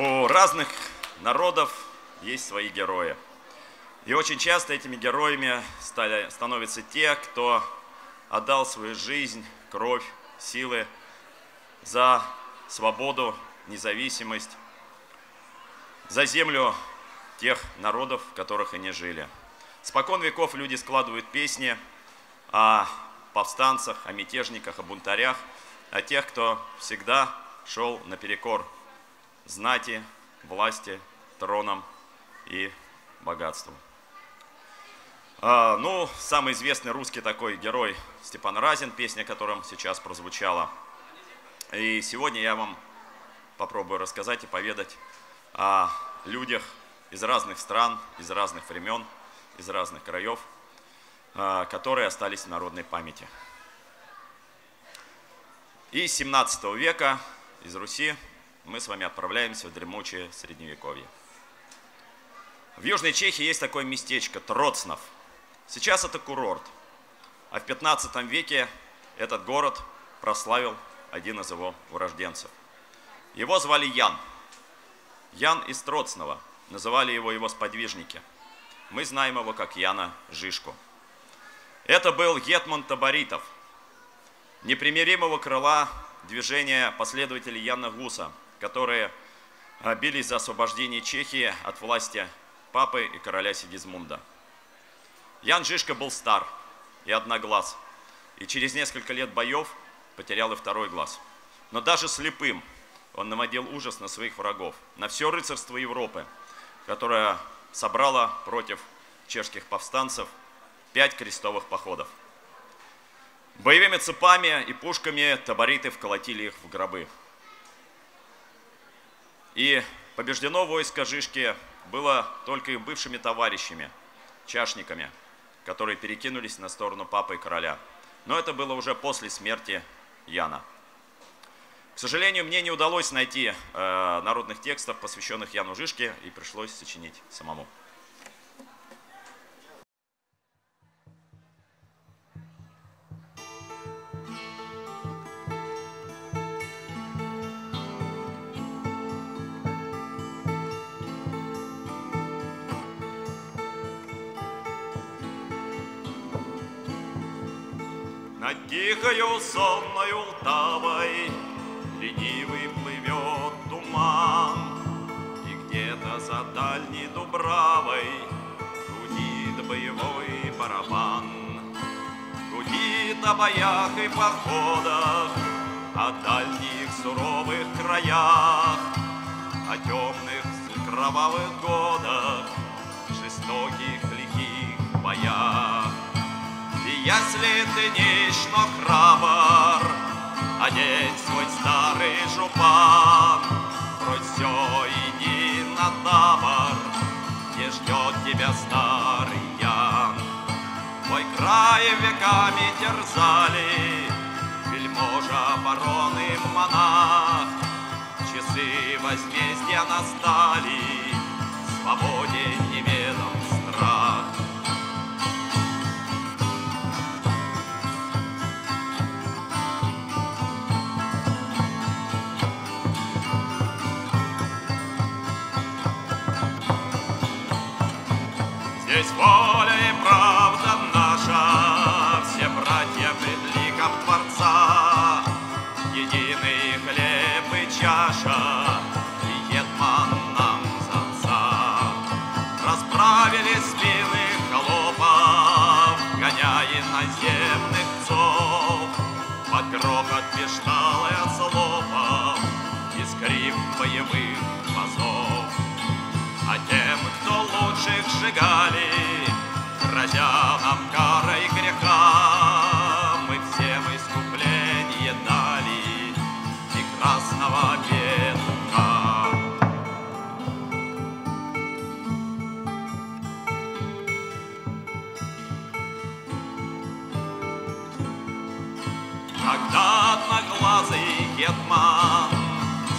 У разных народов есть свои герои. И очень часто этими героями стали, становятся те, кто отдал свою жизнь, кровь, силы за свободу, независимость, за землю тех народов, в которых они жили. Спокон веков люди складывают песни о повстанцах, о мятежниках, о бунтарях, о тех, кто всегда шел наперекор знати, власти, тронам и богатству. А, ну, самый известный русский такой герой Степан Разин, песня о котором сейчас прозвучала. И сегодня я вам попробую рассказать и поведать о людях из разных стран, из разных времен, из разных краев, а, которые остались в народной памяти. И 17 века из Руси мы с вами отправляемся в дремучее Средневековье. В Южной Чехии есть такое местечко Троцнов. Сейчас это курорт. А в 15 веке этот город прославил один из его урожденцев. Его звали Ян. Ян из Троцнова. Называли его его сподвижники. Мы знаем его как Яна Жишку. Это был Гетман Табаритов, непримиримого крыла движения последователей Яна Гуса, которые бились за освобождение Чехии от власти папы и короля Сигизмунда. Ян Жишка был стар и одноглаз, и через несколько лет боев потерял и второй глаз. Но даже слепым он наводил ужас на своих врагов, на все рыцарство Европы, которое собрало против чешских повстанцев пять крестовых походов. Боевыми цепами и пушками табориты вколотили их в гробы. И побеждено войско Жишки было только их бывшими товарищами, чашниками, которые перекинулись на сторону папы и короля. Но это было уже после смерти Яна. К сожалению, мне не удалось найти э, народных текстов, посвященных Яну Жишке, и пришлось сочинить самому. Над тихою сонною Лтавой Ленивый плывет туман И где-то за дальней Дубравой Гудит боевой барабан. Гудит о боях и походах О дальних суровых краях О темных кровавых годах Жестоких лихих боях если ты нищно храбр Одеть свой старый жупан. Брось все, иди на табор Где ждет тебя старый Ян. Твой край веками терзали Вельможа, обороны, монах. Часы возмездия настали Свободе Здесь воля и правда наша, Все братья пред ликом Творца, Единый хлеб и чаша, И Гетман нам за. Расправили спины холопов, Гоняя наземных псов, Под грохот пештал и ослопов, И скрип боевых гетман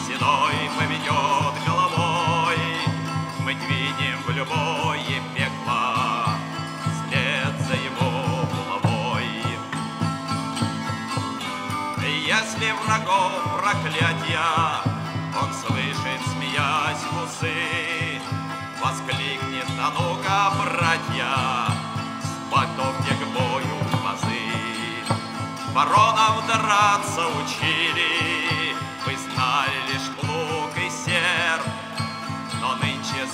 Седой поведет головой, Мы двинем в любое пекло Вслед за его булавой. И Если врагов проклятия Он слышит, смеясь, басы Воскликнет, а ну-ка, братья Подготовьте к бою базы Воронов драться учили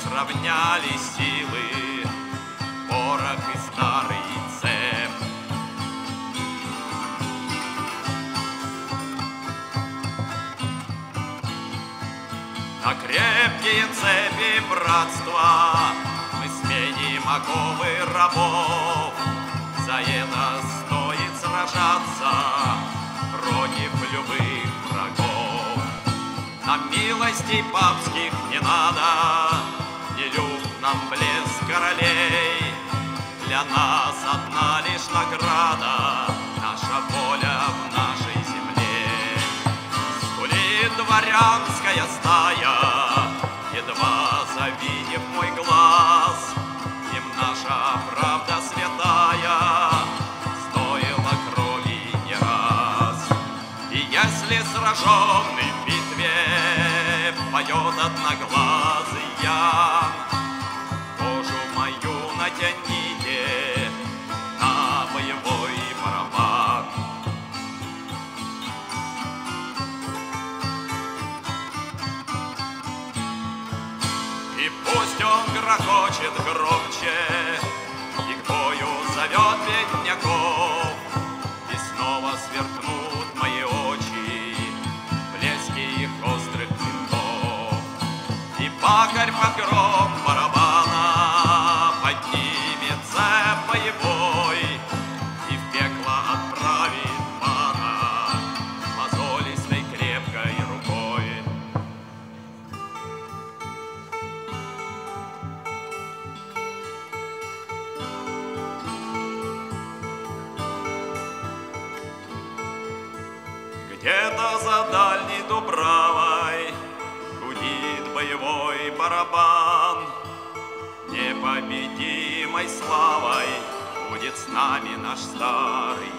сравняли силы Порох и старый цеп На крепкие цепи братства Мы сменим оковы рабов. За это стоит сражаться Против любых врагов. Нам милостей папских не надо награда Наша воля в нашей земле Скулит дворянская стая, Едва завидев мой глаз, Им наша правда святая Стоила крови не раз. И если сраженный в битве Поет одноглазый громче Где-то за дальней Дубравой Гудит боевой барабан. Непобедимой славой Будет с нами наш старый